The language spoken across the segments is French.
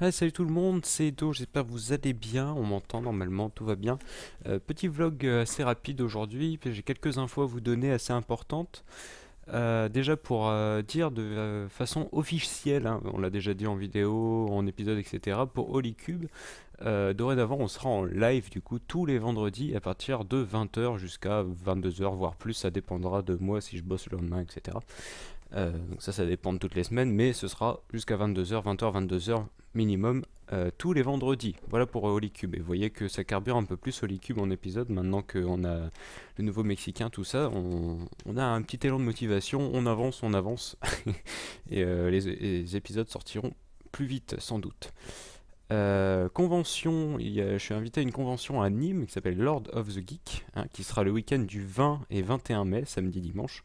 Ah, salut tout le monde, c'est Do, j'espère que vous allez bien, on m'entend normalement, tout va bien. Euh, petit vlog euh, assez rapide aujourd'hui, j'ai quelques infos à vous donner assez importantes. Euh, déjà pour dire de façon officielle, hein, on l'a déjà dit en vidéo, en épisode, etc. Pour Holycube, dorénavant on sera en live du coup tous les vendredis à partir de 20h jusqu'à 22h, voire plus, ça dépendra de moi si je bosse le lendemain, etc. Donc ça, ça dépend de toutes les semaines, mais ce sera jusqu'à 22h, 20h, 22h minimum euh, tous les vendredis. Voilà pour euh, Holycube. Et vous voyez que ça carbure un peu plus Holycube en épisode maintenant qu'on a le nouveau mexicain, tout ça. On, a un petit élan de motivation, on avance, on avance. Et euh, les, épisodes sortiront plus vite, sans doute. Convention, il je suis invité à une convention à Nîmes qui s'appelle Lord of the Geek, hein, qui sera le week-end du 20 et 21 mai, samedi dimanche.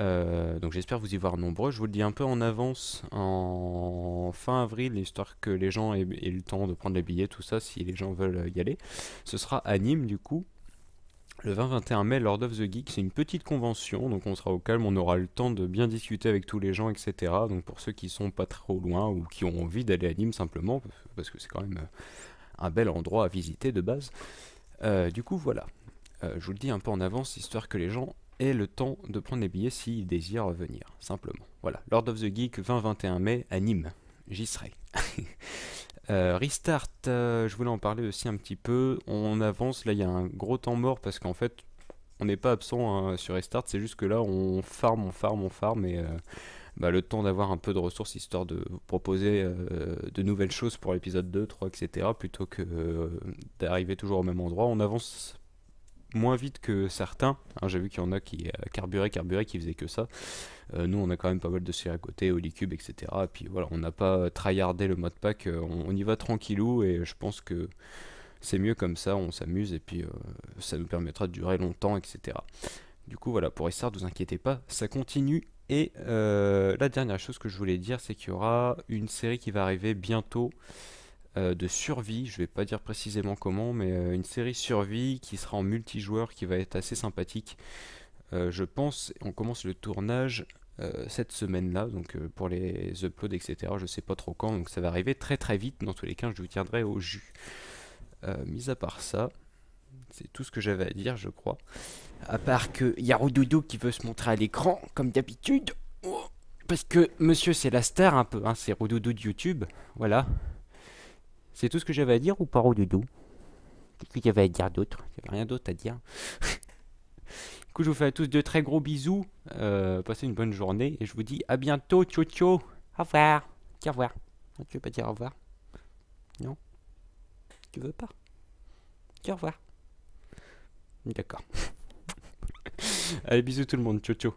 Euh, donc j'espère vous y voir nombreux. Je vous le dis un peu en avance, en fin avril, histoire que les gens aient, le temps de prendre les billets, tout ça, si les gens veulent y aller. Ce sera à Nîmes du coup. Le 20-21 mai, Lord of the Geek, c'est une petite convention, donc on sera au calme, on aura le temps de bien discuter avec tous les gens, etc. Donc pour ceux qui sont pas trop loin ou qui ont envie d'aller à Nîmes simplement, parce que c'est quand même euh, un bel endroit à visiter de base. Euh, du coup, voilà. Euh, je vous le dis un peu en avance, histoire que les gens aient le temps de prendre les billets s'ils désirent venir, simplement. Voilà, Lord of the Geek, 20-21 mai, à Nîmes. J'y serai. Euh, Restart, euh, je voulais en parler aussi un petit peu. On avance, là il y a un gros temps mort parce qu'en fait on n'est pas absent hein, sur Restart, c'est juste que là on farm, on farm, on farm et euh, bah, le temps d'avoir un peu de ressources histoire de vous proposer de nouvelles choses pour l'épisode 2, 3, etc. plutôt que d'arriver toujours au même endroit. On avance moins vite que certains. hein, J'ai vu qu'il y en a qui euh, carburaient, carburaient, qui faisaient que ça. Euh, nous, on a quand même pas mal de séries à côté, Holycube, etc. Et puis voilà, on n'a pas tryhardé le mode pack, euh, on, y va tranquillou et je pense que c'est mieux comme ça, on s'amuse et puis ça nous permettra de durer longtemps, etc. Du coup, voilà, pour Restart, vous inquiétez pas, ça continue. Et la dernière chose que je voulais dire, c'est qu'il y aura une série qui va arriver bientôt de survie. Je vais pas dire précisément comment, mais euh, une série survie qui sera en multijoueur, qui va être assez sympathique. Euh, je pense, on commence le tournage euh, cette semaine-là, donc euh, pour les uploads, etc. Je sais pas trop quand, donc ça va arriver très très vite. Dans tous les cas, je vous tiendrai au jus. Euh, mis à part ça, c'est tout ce que j'avais à dire, je crois. À part que y a Roudoudou qui veut se montrer à l'écran, comme d'habitude. Oh, Parce que monsieur, c'est la star un peu, hein, c'est Roudoudou de YouTube. Voilà. C'est tout ce que j'avais à dire ou pas Roudoudou Qu'est-ce que j'avais à dire d'autre? J'avais rien d'autre à dire. du coup, je vous fais à tous de très gros bisous. Euh, passez une bonne journée et je vous dis à bientôt. Ciao, ciao. Au revoir. Au revoir. Non, Tu veux pas dire au revoir? Non? Tu veux pas? Au revoir. D'accord. Allez, bisous tout le monde. Ciao, ciao.